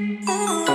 Ooh.